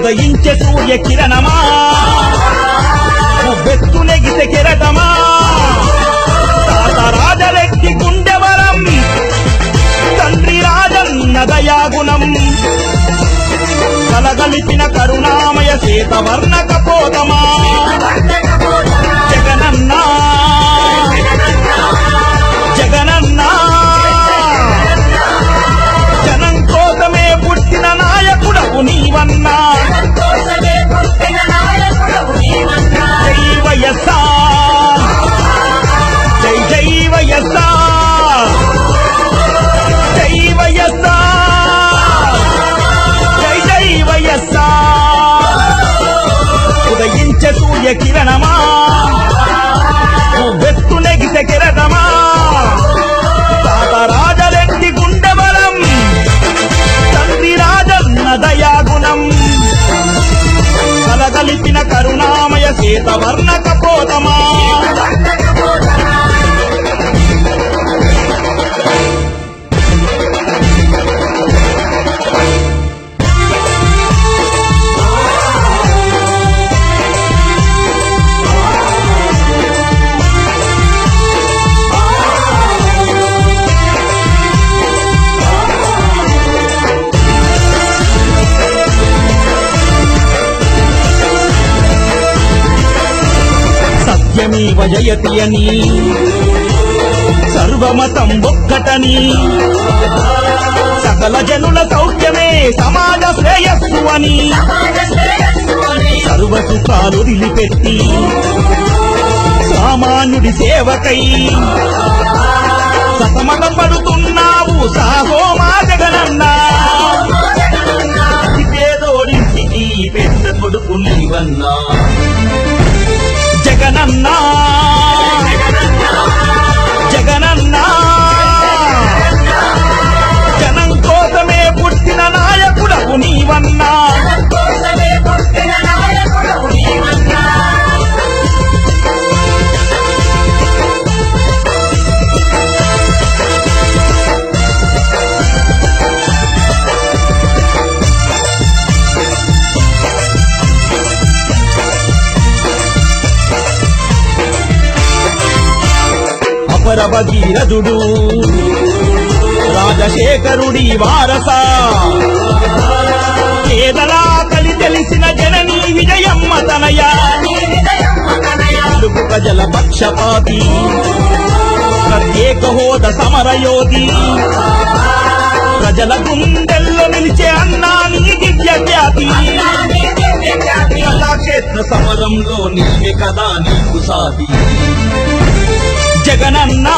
ఉదయించే సూర్య కిరణమా? వెత్తు నెగిసే కిరటమా? తాత రాజరెడ్డి గుండెవరం తండ్రి రాజన్న దయాగుణం కలగలిపిన కరుణామయ శ్వేతవర్ణ కపోతమా ఉదయించే సత్యమేవ జయతి అని. సర్వమతం ఒక్కటని. సకల జనుల సౌఖ్యమే సమాజ శ్రేయస్సు అని. సర్వసుఖాలు నిలిపెట్టి సామాన్యుడి సేవకై. సతమత పడుతున్నావు సాహోమా జగనన్నా పెద్ద కొడుకు నీవన్నా. జగనన్నా. అపర భగీరథుడు రాజశేఖరుడి వారస. పేదలా కలి తెలిసిన జనని విజయమ్మ తనయ. తెలుగు ప్రజల పక్షపాతి. ప్రత్యేక హోద సమరయోధి. ప్రజల గుండెల్లో నిలిచే అన్నా నీ ఖ్యాతి. కళాక్షేత్ర సమరంలో నీవే కదా నీకు సాటి. జగనన్నా.